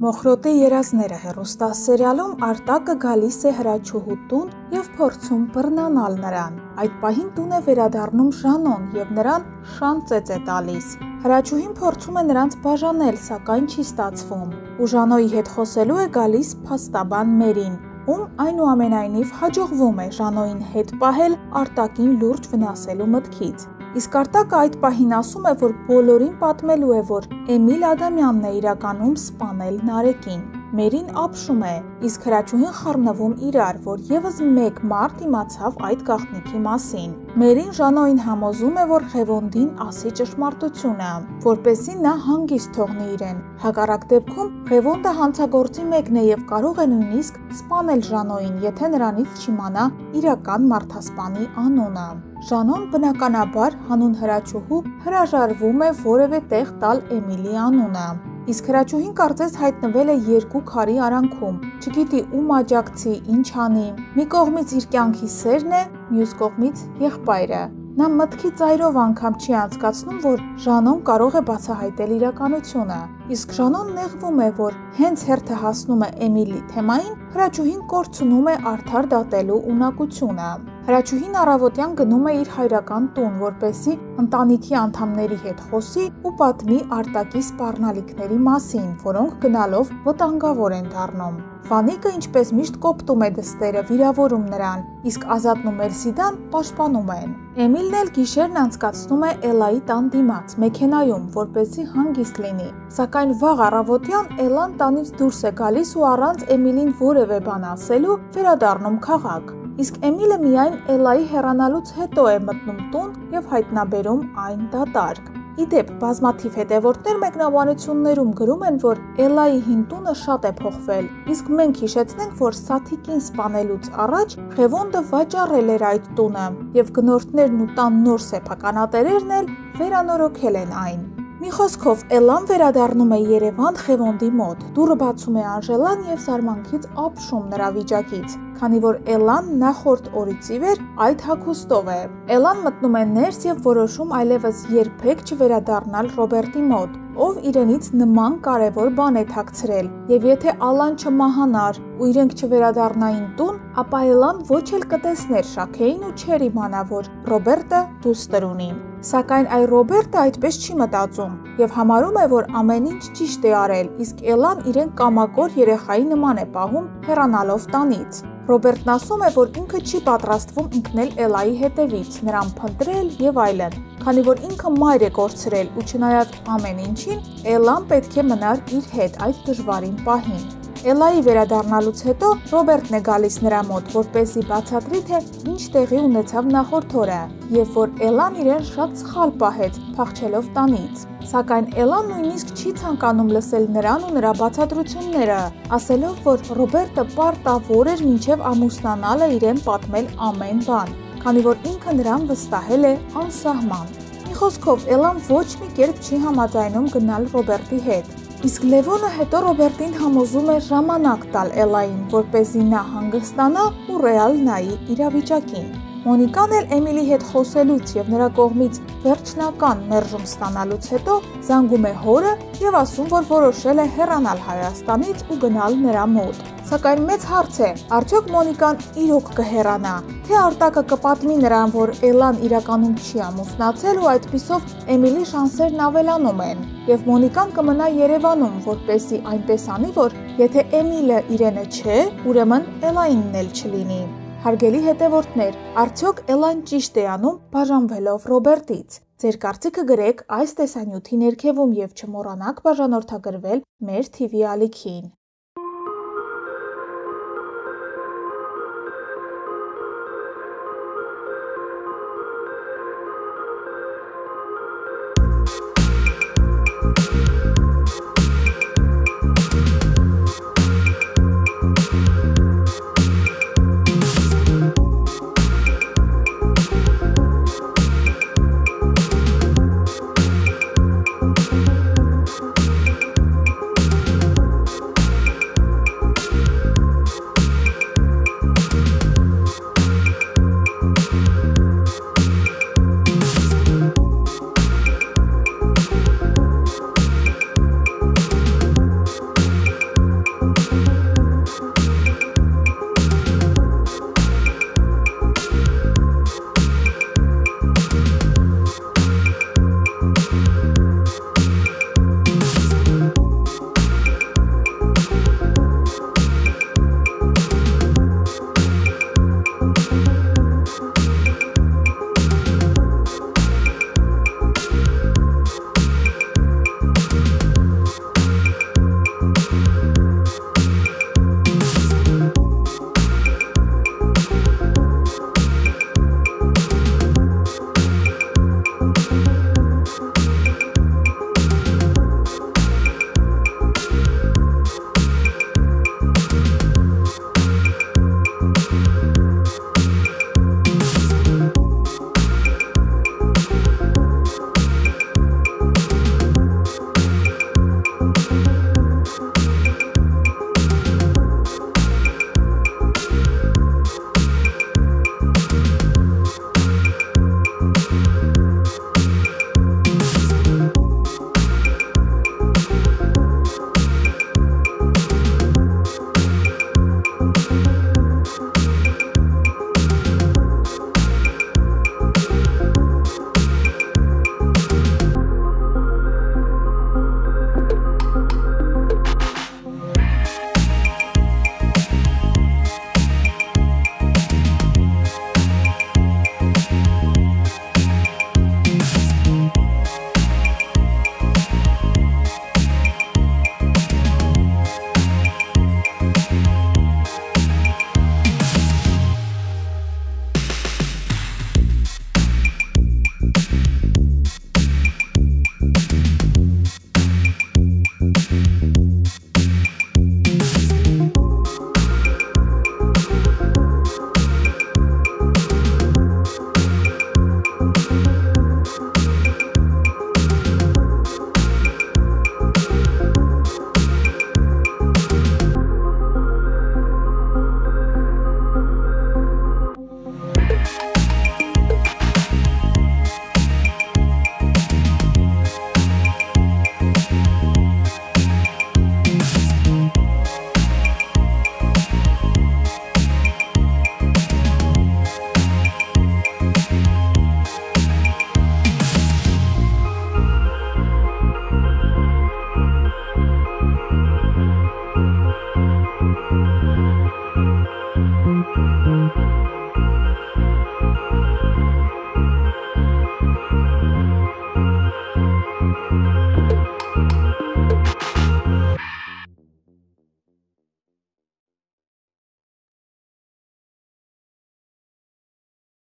Մոխրոտի երազները հերոստասերիալում Արտակը գալիս է հրաչուհու տուն եւ փորձում բռնանալ նրան։ Այդ պահին տուն է վերադառնում Ժանոն եւ նրան շան ծեծ է տալիս։ Հրաչուհին փորձում է նրանց բաժանել, սակայն չի ստացվում։ Ու Ժանոյի հետ խոսելու է գալիս փաստաբան Մերին, ում այնուամենայնիվ հաջողվում է Ժանոյին հետ պահել Արտակին լուրջ վնասելու մտքից։ Իսկ Արտակը այդ պահին ասում է, որ բոլորին պատմելու է, որ Էմիլ Ադամյանն է իրականում սպանել Նարեկին։ Մերին ապշում է, իսկ հրաչուհին խառնվում իրար, որ եւս մեկ մարդ իմացավ այդ գաղտնիքի մասին։ Մերին Ժանոին համոզում է, որ Ղևոնդին ասի ճշմարտությունը, որպեսզի նա հանգիստ թողնի իրեն։ Հակառակ դեպքում Ղևոնդը հանցագործի մեկն է եւ կարող է նույնիսկ սպանել Ժանոին, եթե նրանից չիմանա իրական մարդասպանի անունը։ Ժանոն բնականաբար հանուն հրաչուհու հրաժարվում է որևէ տեղ տալ Էմիլի անունը։ Իսկ հրաչուհին կարծես հայտնվել է երկու քարի արանքում։ Չգիտի ում աջակցի, ինչ անի։ Մի կողմից իր կյանքի սերն է, մյուս կողմից եղբայրը։ Նա մտքի ծայրով անգամ չի անցկացնում, որ Ժանոն կարող է բացահայտել իրականությունը։ Իսկ Ժանոն նեղվում է, որ հենց հերթը հասնում է Էմիլի թեմային, հրաչուհին կորցնում է արդար դատելու ունակությունը։ Հրաչուհին առավոտյան գնում է իր հայրական տուն, որպեսի ընտանիքի անդամների հետ խոսի ու պատմի արտակի սպառնալիքների մասին, որոնք գնալով վտանգավոր են դառնում։ Վանիկը ինչպես միշտ կոպտում է դստերը, վիրավորում նրան, իսկ Ազատն ու Մերսիդան պաշտպանում են։ Էմիլն էլ գիշերն անցկացնում է Էլայի տան դիմաց մեքենայում, որպեսզի հանգիստ լինի։ Սակայն վաղ առավոտյան Էլան տանից դուրս է գալիս ու առանց Էմիլին որևէ բան ասելու վերադառնում քաղաք իսկ Էմիլը միայն Էլայի հեռանալուց հետո է մտնում տուն եւ հայտնաբերում այն դատարկ։ Իդեպ, բազմաթիվ հետևորդներ մեկնաբանություններում գրում են, որ Էլայի հին տունը շատ է փոխվել, իսկ մենք հիշեցնենք, որ Սաթիկին սպանելուց առաջ Ղևոնդը վաճառել էր այդ տունը, եւ գնորդներն ու տան նոր սեփականատերերն էլ վերանորոգել են այն։ Մի խոսքով Էլան վերադառնում է Երևան Խևոնդի մոտ։ Դուրը բացում է Անժելան եւ զարմանքից ապշում նրա վիճակից, քանի որ Էլան նախորդ օրից ի վեր այդ հագուստով է։ Էլան մտնում է ներս եւ որոշում այլևս երբեք չվերադառնալ Ռոբերտի մոտ ով իրենից նման կարևոր բան է թաքցրել, եւ եթե Ալան չմահանար ու իրենք չվերադառնային տուն, ապա Էլան ոչ էլ կտեսներ Շաքեին ու չեր իմանա, որ Ռոբերտը դուստր ունի։ Սակայն այ Ռոբերտը այդպես չի մտածում եւ համարում է, որ ամեն ինչ ճիշտ է արել, իսկ Էլան իրեն կամակոր երեխայի նման է պահում հեռանալով տանից։ Ռոբերտն ասում է, որ ինքը չի պատրաստվում ընկնել Էլայի հետևից, նրան փնտրել եւ այլն, քանի որ ինքը մայր է կորցրել ու չնայած ամեն ինչին, Էլան պետք է մնար իր հետ այդ դժվարին պահին։ Էլայի վերադառնալուց հետո Ռոբերտն է գալիս նրա մոտ, որպեսզի բացատրի, թե ինչ տեղի ունեցավ նախորդ օրը, եւ որ Էլան իրեն շատ սխալ պահեց, փախչելով տանից։ Սակայն Էլան նույնիսկ չի ցանկանում լսել նրան ու նրա բացատրությունները, ասելով, որ Ռոբերտը պարտավոր էր մինչև ամուսնանալը իրեն պատմել ամեն բան, քանի որ ինքը նրան վստահել է անսահման։ Մի խոսքով Էլան ոչ մի կերպ չի համաձայնում գնալ Ռոբերտի հետ Իսկ Լևոնը հետո Ռոբերտին համոզում է ժամանակ տալ Էլային, որ เป զի նա հանգստանա ու ռեալ նայի իրավիճակին։ Մոնիկան էլ Էմիլի հետ խոսելուց եւ նրա կողմից վերջնական մերժում ստանալուց հետո զանգում է հորը եւ ասում, որ որոշել է հեռանալ Հայաստանից ու գնալ նրա մոտ։ Սակայն մեծ հարց է, արդյոք Մոնիկան իրոք կհեռանա, թե Արտակը կպատմի նրան, որ Էլան իրականում չի ամուսնացել ու այդպիսով Էմիլի շանսերն ավելանում են, եւ Մոնիկան կմնա Երևանում, որպեսի այնպես անի, որ եթե Էմիլը իրենը չէ, ուրեմն Էլայինն էլ չլինի։ Հարգելի հետևորդներ, արդյոք Էլան ճիշտ է անում բաժանվելով Ռոբերտից։ Ձեր կարծիքը գրեք այս տեսանյութի ներքևում եւ չմոռանաք բաժանորդագրվել մեր TV ալիքին։